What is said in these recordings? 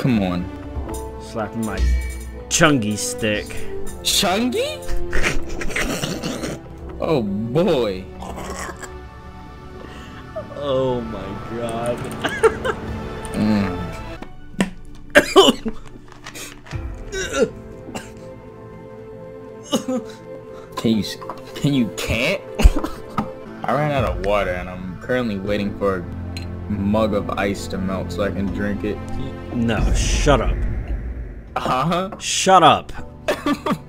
Come on. Slapping my chungy stick. Chungy? oh boy. Oh my god. Mm. Can you? Can you can't? I ran out of water and I'm currently waiting for a mug of ice to melt so I can drink it. No, shut up. Uh huh? Shut up.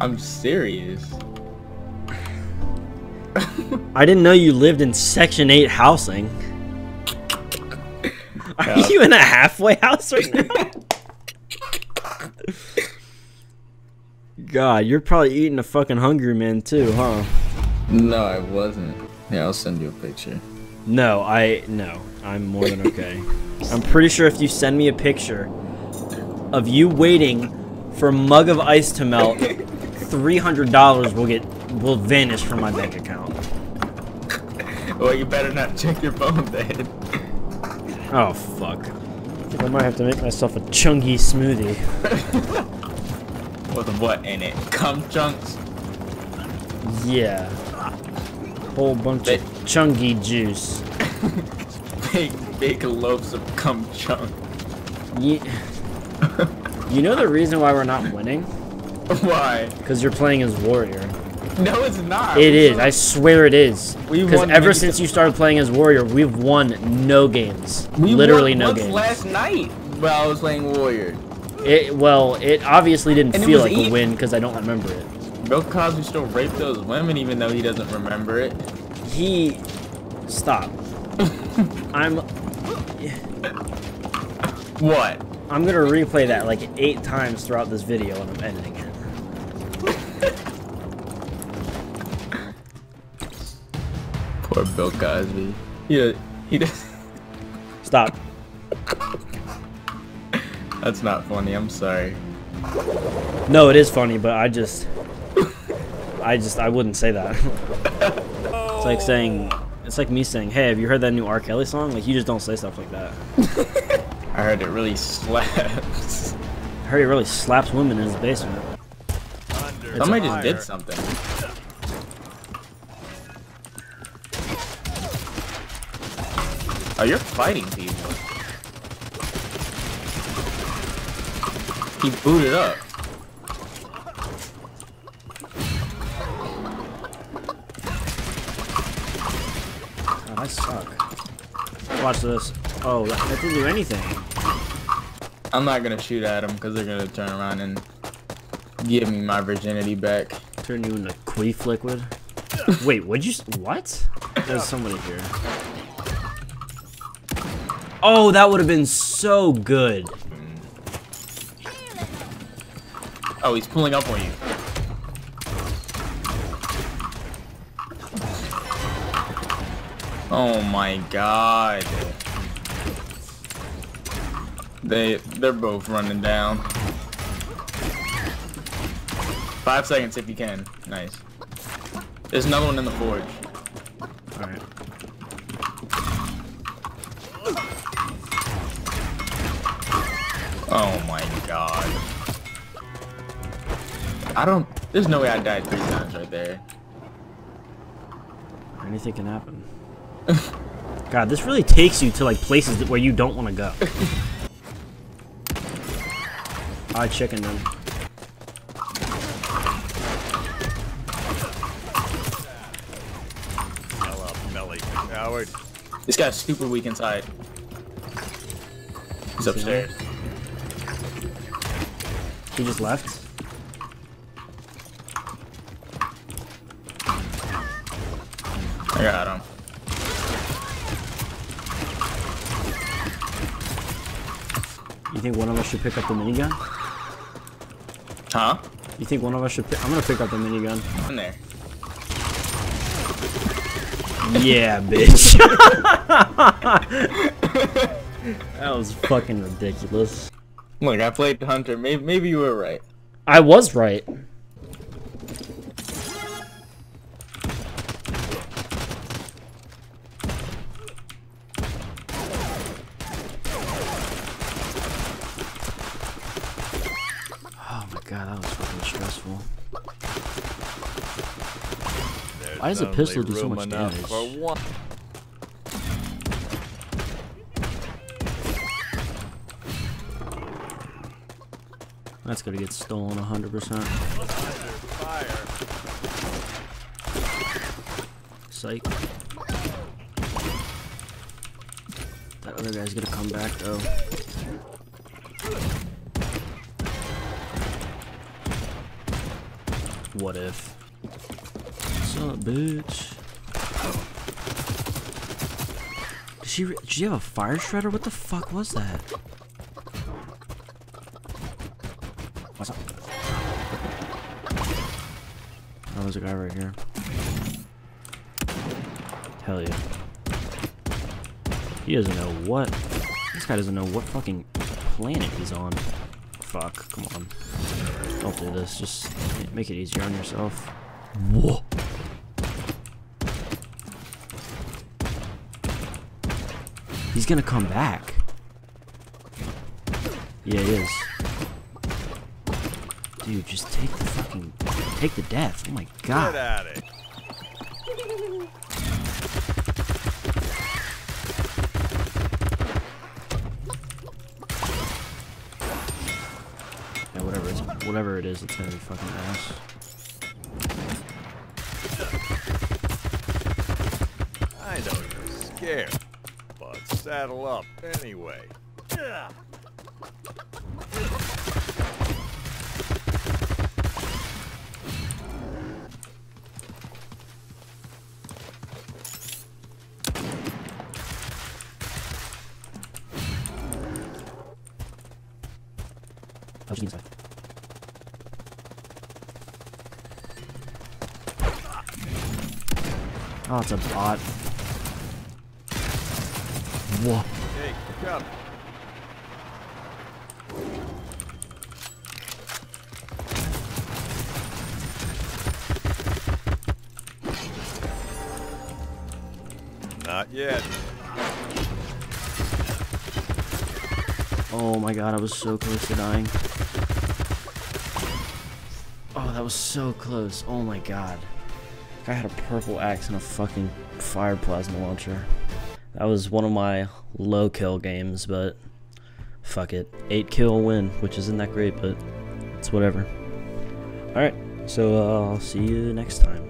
I'm serious. I didn't know you lived in Section 8 housing. Are Yeah. you in a halfway house right now? God, you're probably eating a fucking Hungry Man too, huh? No, I wasn't. Yeah, I'll send you a picture. No, I no. I'm more than okay. I'm pretty sure if you send me a picture of you waiting for a mug of ice to melt, three hundred dollars will get will vanish from my bank account. Well, you better not check your phone then. Oh fuck. I think I might have to make myself a chunky smoothie. With what in it? Cum chunks? Yeah. Whole bunch They- of chunky juice. Big, big loaves of cum chunk. You, you know the reason why we're not winning? Why? Because you're playing as warrior. No, it's not. It is. I swear it is. Because ever since you started playing as warrior, we've won no games. we Literally won no games. last night while I was playing warrior. It, well, it obviously didn't And feel like a win because I don't remember it. Bill Cosby still raped those women even though he doesn't remember it. He, stop. I'm, What? I'm gonna replay that like eight times throughout this video when I'm editing it. Poor Bill Cosby. He, he does. Stop. That's not funny. I'm sorry. No, it is funny, but I just, I just, I wouldn't say that. it's like saying, it's like me saying, "Hey, have you heard that new R. Kelly song?" Like you just don't say stuff like that. I heard it really slaps. I heard he really slaps women in his basement. It's Somebody just did something. Oh, you're fighting people. He booted up. God, I suck. Watch this. Oh, that, that didn't do anything. I'm not gonna shoot at him because they're gonna turn around and give me my virginity back. Turn you into queef liquid. Wait, what'd you? What? There's somebody here. Oh, that would have been so good. Oh, he's pulling up on you. Oh my god. They they're both running down. Five seconds if you can. Nice. There's another one in the forge. All right. Oh my god. I don't. There's no way I died three times right there. Anything can happen. God, this really takes you to like places where you don't want to go. I chicken them. Hell up, Melly, coward. This guy's super weak inside. He's upstairs. He just left. I got him. You think one of us should pick up the minigun? Huh? You think one of us should? Pick, I'm gonna pick up the minigun. In there. Yeah, bitch. that was fucking ridiculous. Look, I played Hunter. Maybe, maybe you were right. I was right. Why does a pistol do so much damage? For one. That's gonna get stolen 100%. Psych. That other guy's gonna come back though. What if? Up, bitch? Did she, did she have a fire shredder? What the fuck was that? What's up? Oh, there's a guy right here. Hell yeah. He doesn't know what. This guy doesn't know what fucking planet he's on. Fuck, come on. Don't do this. Just make it easier on yourself. Whoa. He's gonna come back. Yeah, he is. Dude, just take the fucking. Take the death. Oh my god. Get at it. Yeah, whatever it's whatever it is, it's gonna be fucking ass. I know you're scared, saddle up anyway. Yeah. Inside? Oh, it's a bot. Not yet. Oh my god, I was so close to dying. Oh, that was so close. Oh my god. I had a purple axe and a fucking fire plasma launcher. That was one of my low kill games, but fuck it. 8 kill win, which isn't that great, but it's whatever. Alright, so uh, I'll see you next time.